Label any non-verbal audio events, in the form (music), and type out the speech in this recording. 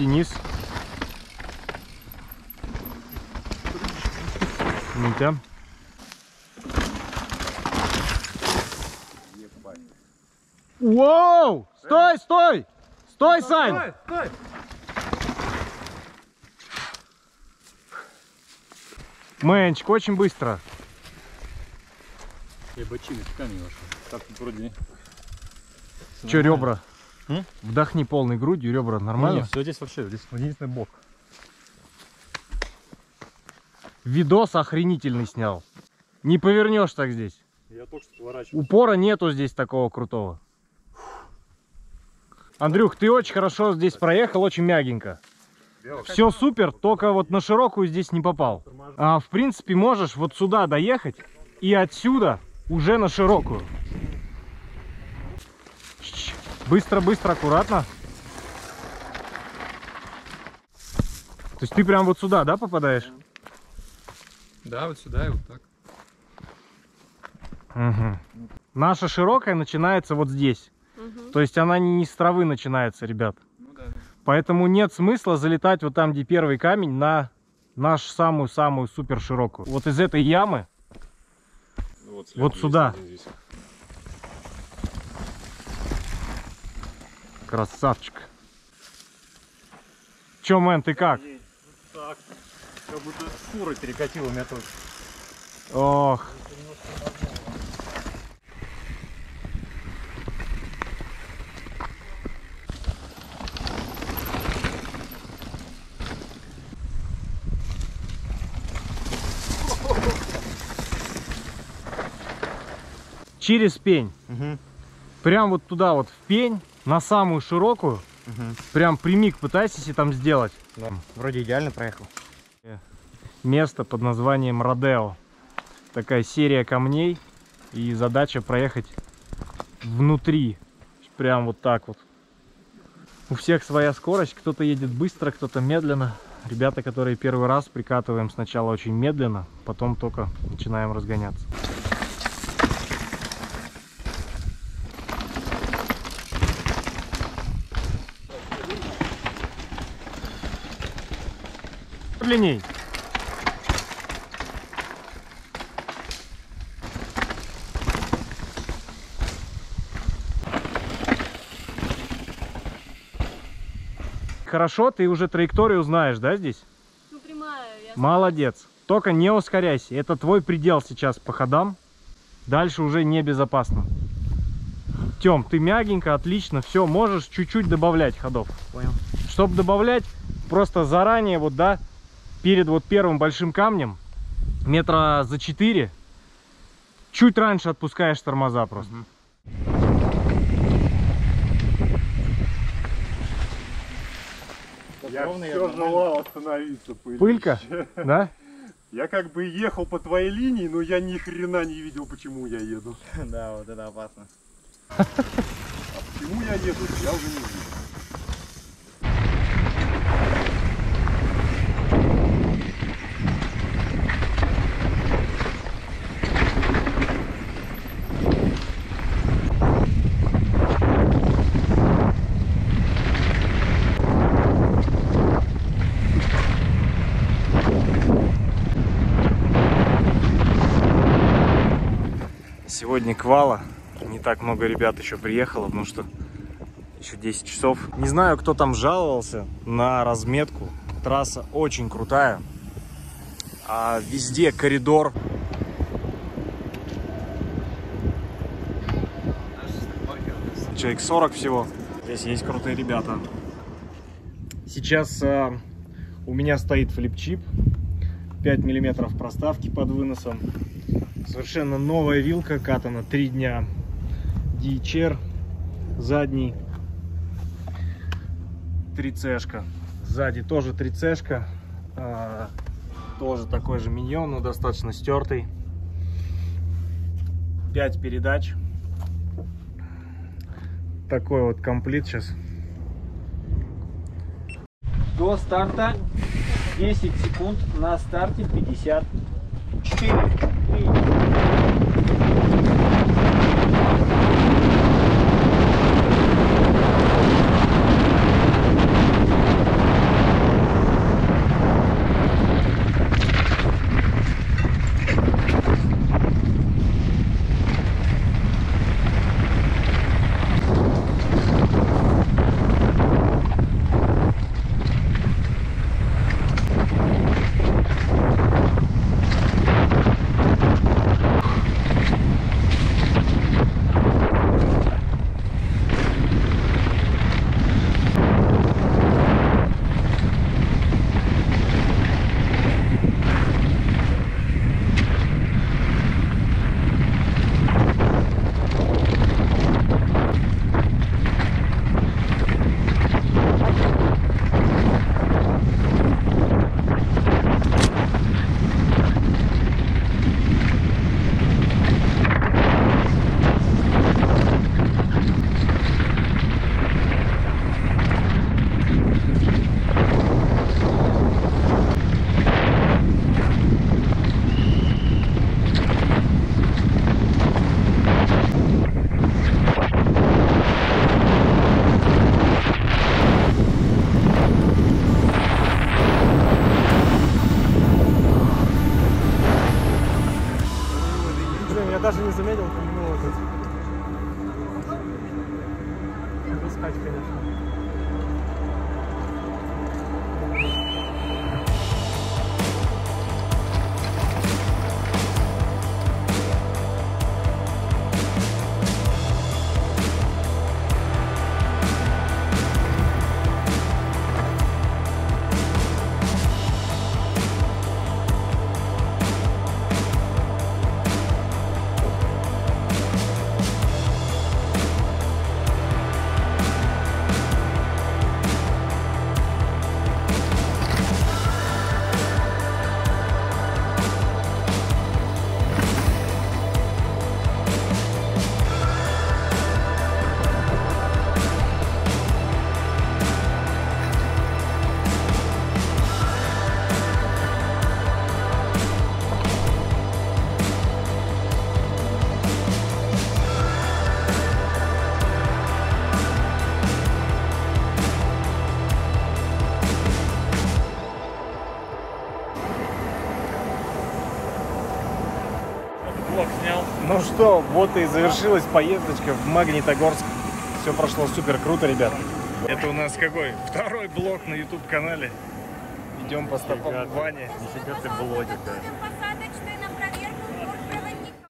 Денис. Митя. Воу! Стой, стой! Стой, Сань! стой! Мэнчик, очень быстро. Я камень вошел. Так вроде... Че, ребра? М? Вдохни полной грудью, ребра нормально? все здесь вообще, здесь единственный бок. Видос охренительный снял. Не повернешь так здесь. Я только что поворачиваю. Упора нету здесь такого крутого. Андрюх, ты очень хорошо здесь проехал, очень мягенько. Все супер, только вот на широкую здесь не попал. А в принципе можешь вот сюда доехать и отсюда уже на широкую. Быстро, быстро, аккуратно. То есть ты прям вот сюда, да, попадаешь? Да, вот сюда и вот так. Мгм. Наша широкая начинается вот здесь. Мгм. То есть она не с травы начинается, ребят. Ну да. Поэтому нет смысла залетать вот там, где первый камень, на нашу самую-самую супер широкую. Вот из этой ямы, Вот, Вот сюда. Красавчик. Че, мэн, ты как? Так, как будто шкура перекатила меня тоже. Ох. Через пень. Прям вот туда вот в пень, на самую широкую. Прям прямик пытайся себе там сделать. Вроде идеально проехал. место под названием Родео. Такая серия камней и задача проехать внутри. Прям вот так вот. У всех своя скорость, кто-то едет быстро, кто-то медленно. Ребята, которые первый раз прикатываем сначала очень медленно, потом только начинаем разгоняться. Длинней. Хорошо, ты уже траекторию знаешь, да, здесь? Ну, прямая. Я Молодец. Только не ускоряйся. Это твой предел сейчас по ходам. Дальше уже небезопасно. Тем, ты мягенько, отлично. Все, можешь чуть-чуть добавлять ходов. Понял. Чтобы добавлять, просто заранее, вот, да, перед вот первым большим камнем, метра за 4, чуть раньше отпускаешь тормоза просто. Я ровно, я все нормально. желал остановиться, пыль. Пылька, (laughs) да? Я как бы ехал по твоей линии, но я ни хрена не видел, почему я еду. (laughs) Да, вот это опасно. Почему я еду, я уже не вижу. Сегодня квала. Не так много ребят еще приехало, потому что еще 10 часов. Не знаю, кто там жаловался на разметку. Трасса очень крутая. А везде коридор. Человек 40 всего. Здесь есть крутые ребята. Сейчас а, у меня стоит флипчип. 5 миллиметров проставки под выносом. Совершенно новая вилка, катана 3 дня. DHR задний. 3C-шка. Сзади тоже 3C-шка. А, тоже такой же миньон, но достаточно стертый. 5 передач. Такой вот комплект сейчас. До старта 10 секунд, на старте 50. 4, 3, даже не заметил, как было Ну что, вот и завершилась поездочка в Магнитогорск. Все прошло супер круто, ребят. Это у нас какой? Второй блок на YouTube канале. Идем по стопам Вани. Нифига ты блогер, конечно.